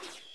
you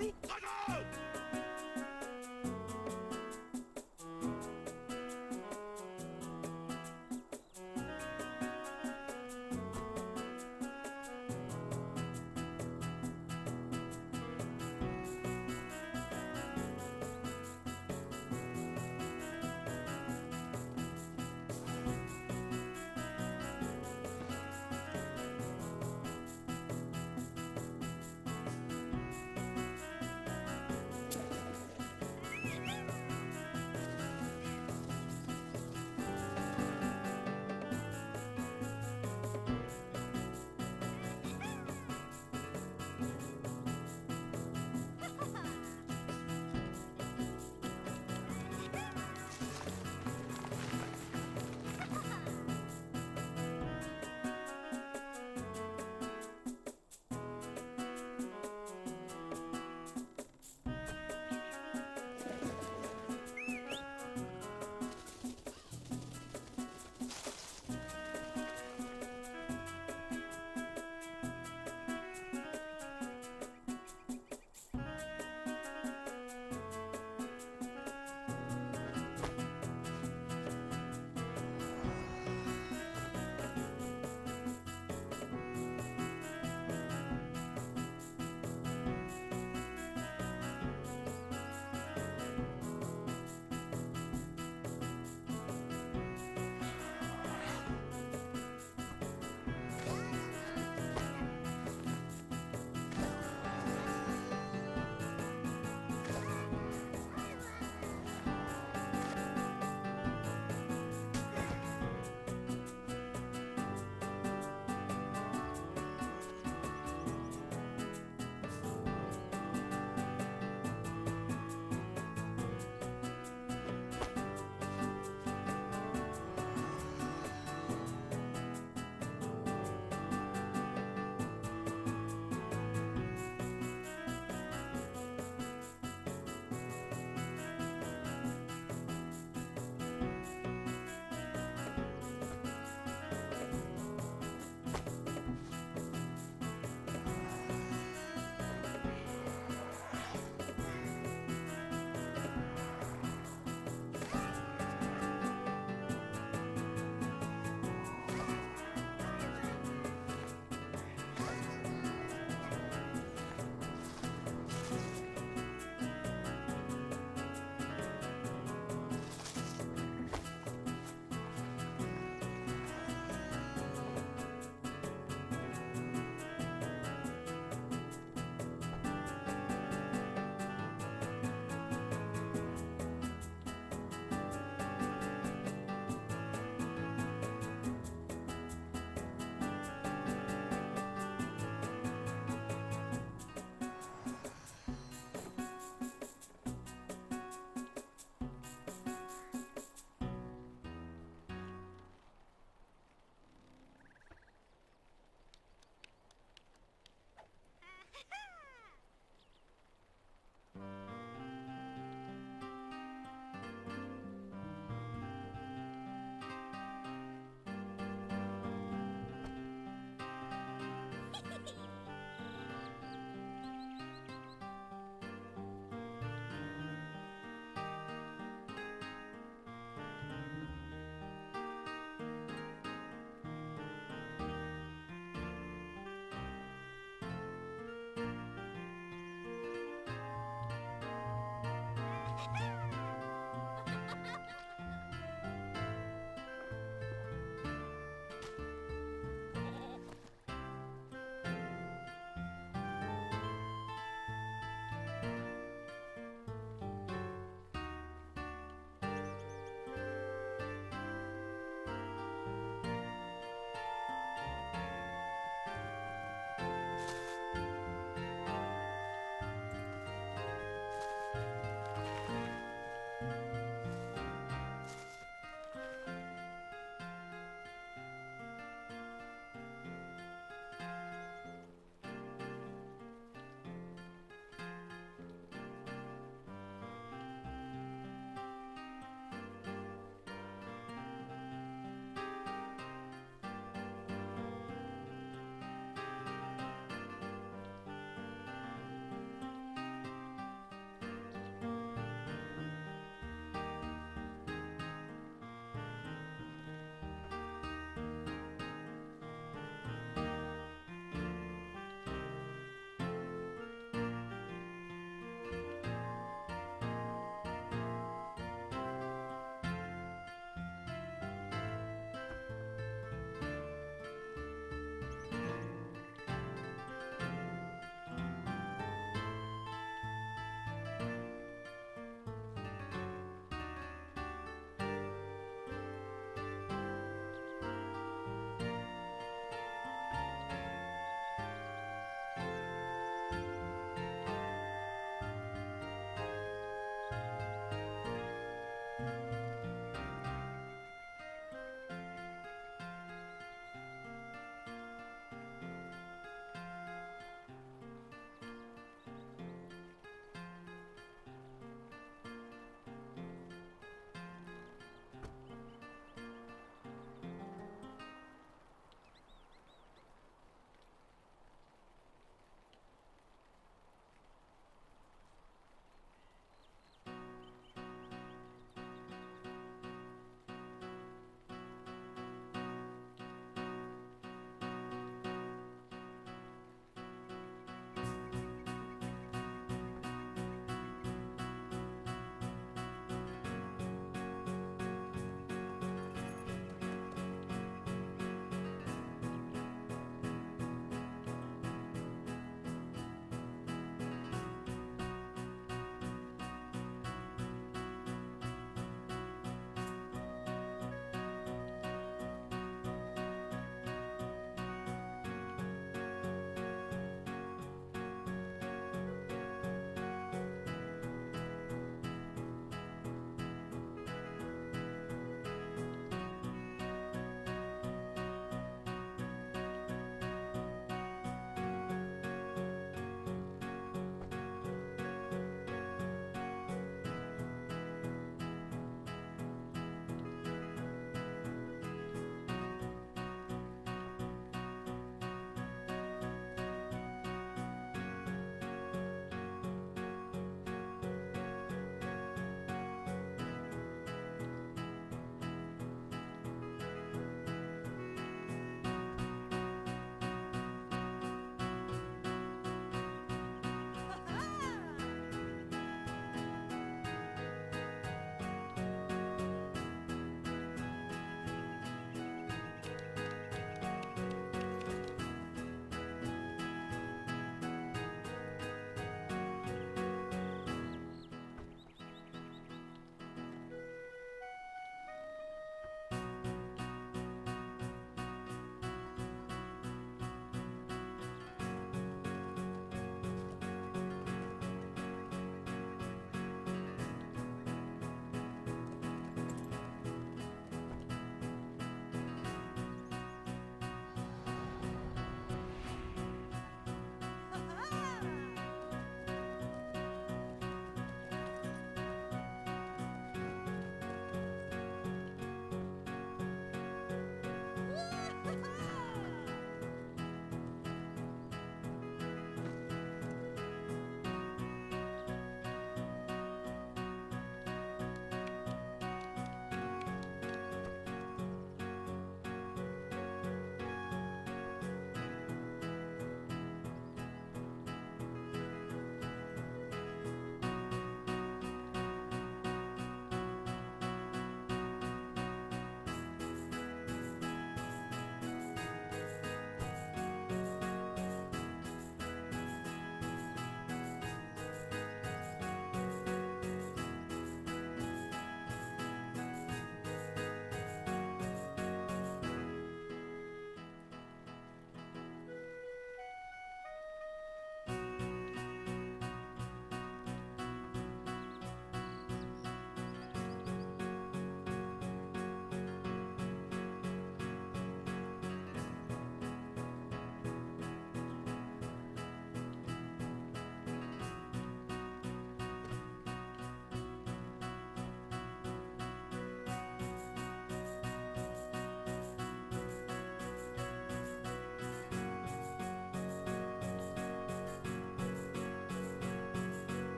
Baruch Adon!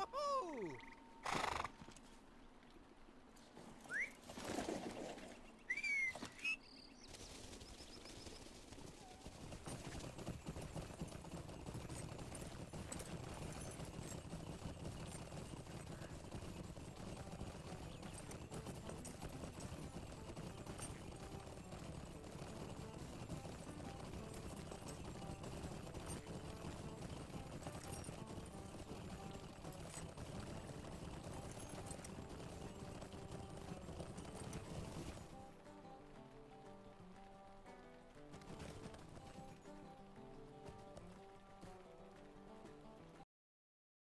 Ho-ho!